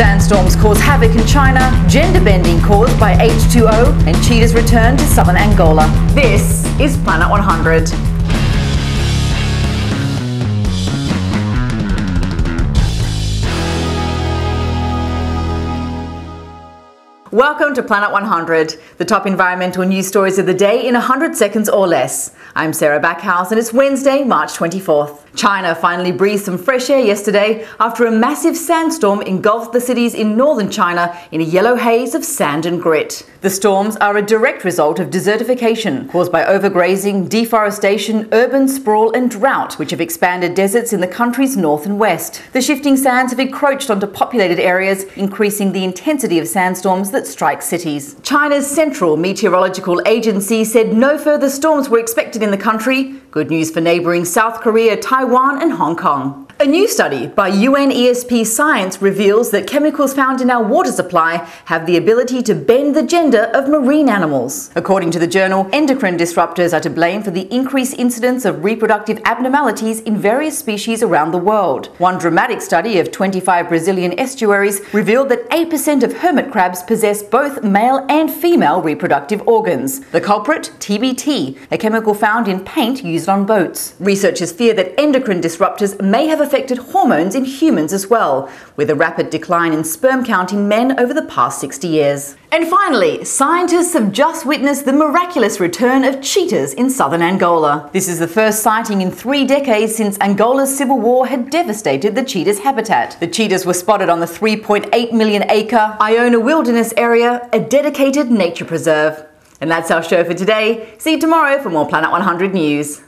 Sandstorms cause havoc in China, gender bending caused by H2O, and cheetahs return to southern Angola. This is Planet 100. Welcome to Planet 100, the top environmental news stories of the day in 100 seconds or less. I'm Sarah Backhouse and it's Wednesday, March 24th. China finally breathed some fresh air yesterday after a massive sandstorm engulfed the cities in northern China in a yellow haze of sand and grit. The storms are a direct result of desertification caused by overgrazing, deforestation, urban sprawl, and drought, which have expanded deserts in the country's north and west. The shifting sands have encroached onto populated areas, increasing the intensity of sandstorms that strike cities. China's Central Meteorological Agency said no further storms were expected in the country. Good news for neighbouring South Korea, Taiwan, and Hong Kong. A new study by UNESP Science reveals that chemicals found in our water supply have the ability to bend the gender of marine animals. According to the journal, endocrine disruptors are to blame for the increased incidence of reproductive abnormalities in various species around the world. One dramatic study of 25 Brazilian estuaries revealed that 8% of hermit crabs possess both male and female reproductive organs. The culprit, TBT, a chemical found in paint used on boats. Researchers fear that endocrine disruptors may have affected hormones in humans as well, with a rapid decline in sperm count in men over the past 60 years. And finally, scientists have just witnessed the miraculous return of cheetahs in southern Angola. This is the first sighting in three decades since Angola's civil war had devastated the cheetah's habitat. The cheetahs were spotted on the 3.8 million acre Iona Wilderness Area, a dedicated nature preserve. And that's our show for today. See you tomorrow for more Planet 100 news.